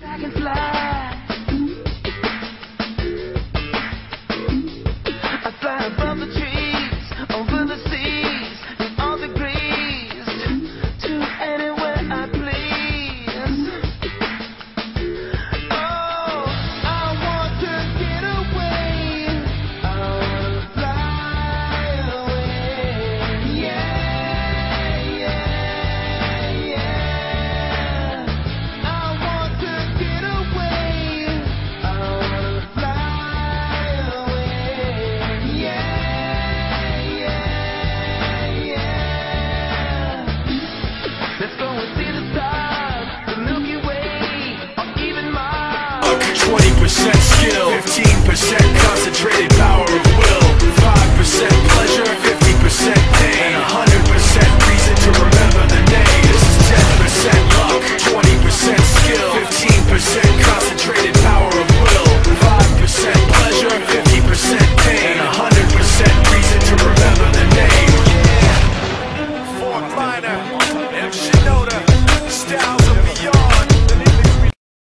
I Twenty percent.